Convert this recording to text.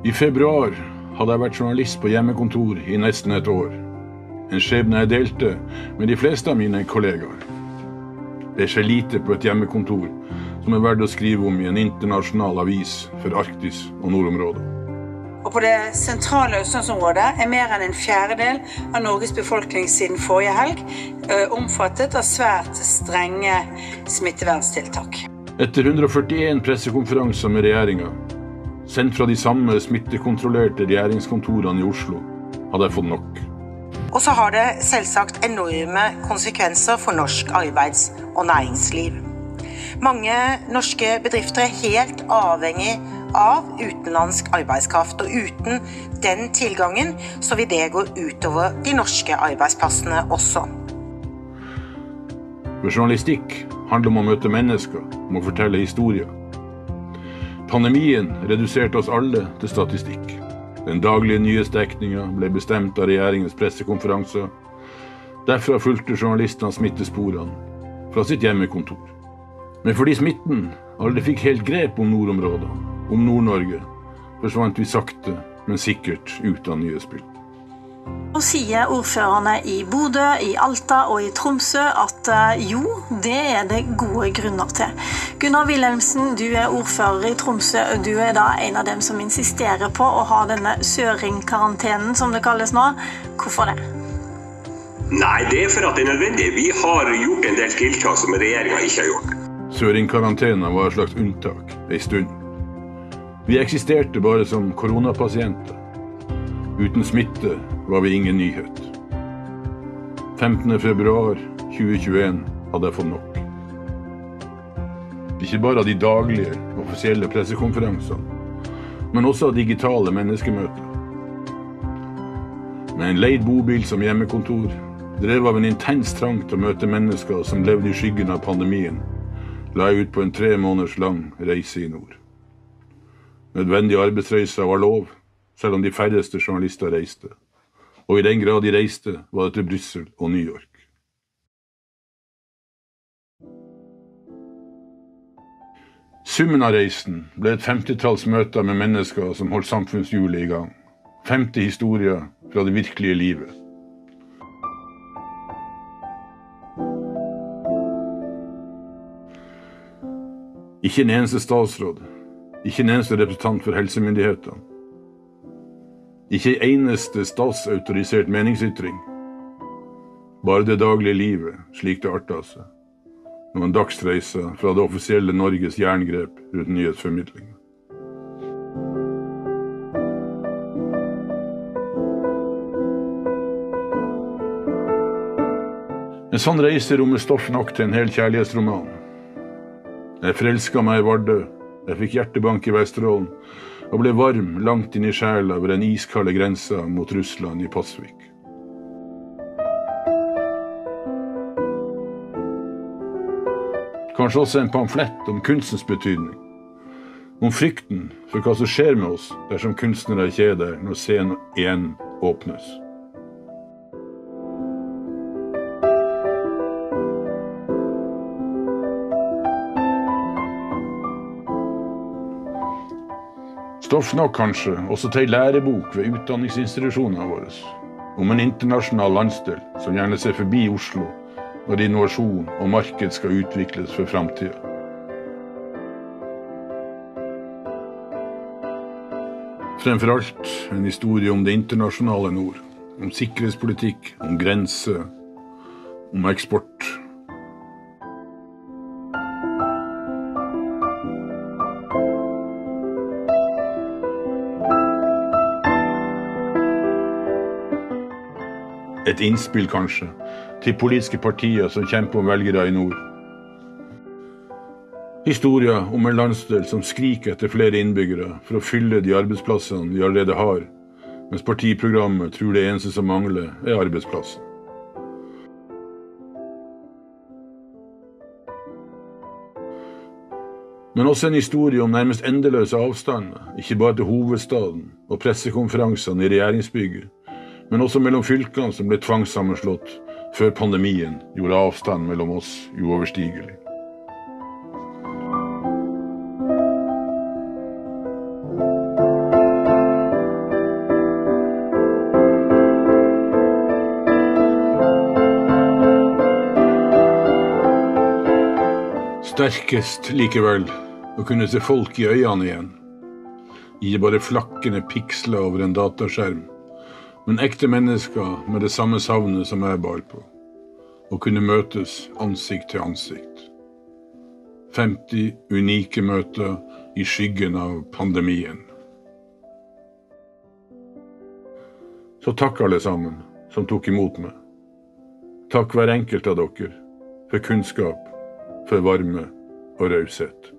I februar hadde jeg vært journalist på hjemmekontor i nesten et år. En skjebne jeg delte med de fleste av mine kollegaer. Det skjer lite på et hjemmekontor som er verdt å skrive om i en internasjonal avis for Arktis og nordområdet. Og på det sentrale østlandsområdet er mer enn en fjerdedel av Norges befolkning siden forrige helg omfattet av svært strenge smitteverntiltak. Etter 141 pressekonferanser med regjeringa, sendt fra de samme smittekontrollerte regjeringskontorene i Oslo, hadde jeg fått nok. Og så har det selvsagt enorme konsekvenser for norsk arbeids- og næringsliv. Mange norske bedrifter er helt avhengig av utenlandsk arbeidskraft, og uten den tilgangen så vil det gå utover de norske arbeidsplassene også. For journalistikk handler om å møte mennesker, om å fortelle historier. Pandemien reduserte oss alle til statistikk. Den daglige nyhetsdekninga ble bestemt av regjeringens pressekonferanser. Derfra fulgte journalistene smittesporene fra sitt hjemmekontor. Men fordi smitten aldri fikk helt grep om nordområdene, om Nord-Norge, forsvant vi sakte, men sikkert ut av nyhetsbildet. Nå sier ordførerne i Bodø, i Alta og i Tromsø at eh, jo, det er det gode grunner til. Gunnar Wilhelmsen, du er ordfører i Tromsø, og du er da en av dem som insisterer på å ha denne søringkarantenen, som det kalles nå. Hvorfor det? Nei, det er for at det er nødvendig. Vi har gjort en del tiltak som regjeringa ikke har gjort. Søringkarantena var et slags unntak ei stund. Vi eksisterte bare som koronapasienter. Uten smitte var vi ingen nyhet. 15.2.2021 hadde jeg fått nok. Ikke bare av de daglige, offisielle pressekonferansene, men også av digitale menneskemøter. Med en leid bobil som hjemmekontor, drevet av en intens trang til å møte mennesker som levde i skyggen av pandemien, la jeg ut på en tre måneders lang reise i nord. Nødvendige arbeidsreiser var lov, selv om de færreste journalister reiste. Og i den grad de reiste, var det til Brussel og New York. Summen av reisen ble et femtitalls møter med mennesker som holdt samfunnshjulet i gang. 50 historier fra det virkelige livet. Ikke en eneste statsråd, ikke en eneste representant for helsemyndighetene. Ikke en eneste statsautorisert meningsytring. Bare det daglige livet, slik det arta seg. Noen dagsreiser fra det offisielle Norges jerngrep rundt nyhetsformidling. En sånn reise rommer stoff nok til en hel kjærlighetsroman. Jeg forelska meg i Vardø, jeg fikk hjertebank i Vesterålen og ble varm langt inn i sjela ved den iskalde grensa mot Russland i Pasvik. Kanskje også en pamflett om kunstens betydning. Om frykten for hva som skjer med oss dersom kunstnere er kjeder når scenen igjen åpnes. Stoff nok kanskje også til ei lærebok ved utdanningsinstitusjonene våre. Om en internasjonal landsdel som gjerne ser forbi Oslo når innovasjon og marked skal utvikles for framtida. Fremfor alt en historie om det internasjonale nord. Om sikkerhetspolitikk, om grenser, om eksport. Et innspill, kanskje, til politiske partier som kjemper om velgere i nord. Historier om en landsdel som skriker etter flere innbyggere for å fylle de arbeidsplassene vi allerede har, mens partiprogrammet tror det eneste som mangler, er arbeidsplassen. Men også en historie om nærmest endeløse avstander, ikke bare til hovedstaden og pressekonferansene i regjeringsbygget, men også mellom fylkene som ble tvangssammenslått før pandemien gjorde avstanden mellom oss uoverstigelig. Sterkest likevel å kunne se folk i øynene igjen, ikke bare flakkende piksler over en dataskjerm men ekte mennesker med det samme savnet som jeg bar på. Å kunne møtes ansikt til ansikt. 50 unike møter i skyggen av pandemien. Så takk alle sammen som tok imot meg. Takk hver enkelt av dere for kunnskap, for varme og raushet.